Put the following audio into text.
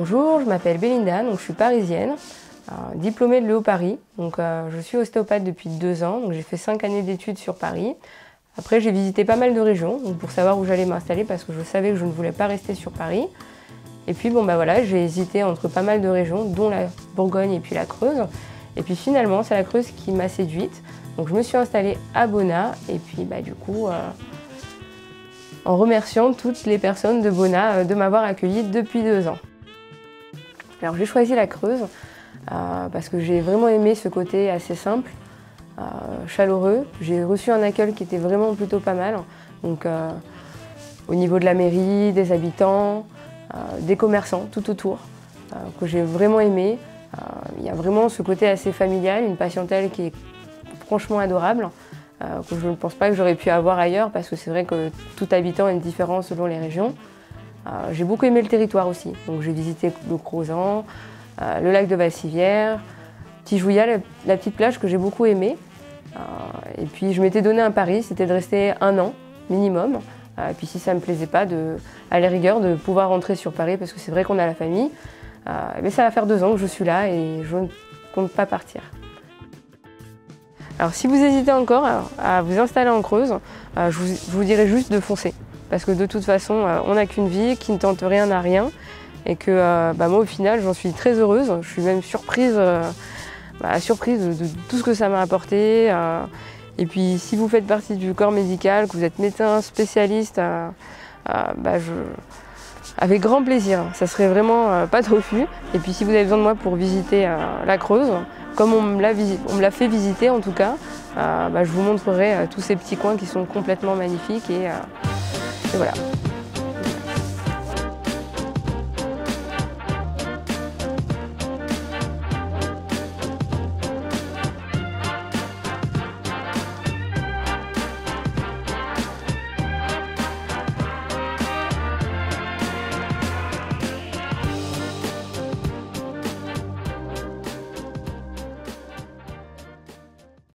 Bonjour, je m'appelle Belinda, donc je suis parisienne, euh, diplômée de Léo Paris. Donc, euh, je suis ostéopathe depuis deux ans, donc j'ai fait cinq années d'études sur Paris. Après, j'ai visité pas mal de régions pour savoir où j'allais m'installer parce que je savais que je ne voulais pas rester sur Paris. Et puis, bon, bah voilà, j'ai hésité entre pas mal de régions, dont la Bourgogne et puis la Creuse. Et puis finalement, c'est la Creuse qui m'a séduite. Donc, je me suis installée à Bona et puis, bah, du coup, euh, en remerciant toutes les personnes de Bona de m'avoir accueillie depuis deux ans. Alors j'ai choisi la Creuse euh, parce que j'ai vraiment aimé ce côté assez simple, euh, chaleureux. J'ai reçu un accueil qui était vraiment plutôt pas mal. Donc euh, au niveau de la mairie, des habitants, des commerçants tout autour, que j'ai vraiment aimé. Il y a vraiment ce côté assez familial, une patientèle qui est franchement adorable, que je ne pense pas que j'aurais pu avoir ailleurs parce que c'est vrai que tout habitant a une différence selon les régions. Euh, j'ai beaucoup aimé le territoire aussi. Donc j'ai visité le Crozan, euh, le lac de Vassivière, Tijouya, la, petite plage que j'ai beaucoup aimée. Euh, et puis je m'étais donné un pari, c'était de rester un an minimum. Et puis si ça ne me plaisait pas, à la rigueur, de pouvoir rentrer sur Paris parce que c'est vrai qu'on a la famille. mais ça va faire deux ans que je suis là et je ne compte pas partir. Alors si vous hésitez encore à vous installer en Creuse, je vous dirais juste de foncer parce que de toute façon, euh, on n'a qu'une vie, qui ne tente rien à rien, et que euh, bah, moi au final, j'en suis très heureuse. Je suis même surprise, euh, bah, surprise de, tout ce que ça m'a apporté. et puis si vous faites partie du corps médical, que vous êtes médecin spécialiste, bah, avec grand plaisir. Ça serait vraiment pas de refus. Et puis si vous avez besoin de moi pour visiter la Creuse, comme on me l'a fait visiter en tout cas, je vous montrerai tous ces petits coins qui sont complètement magnifiques. Et, et voilà.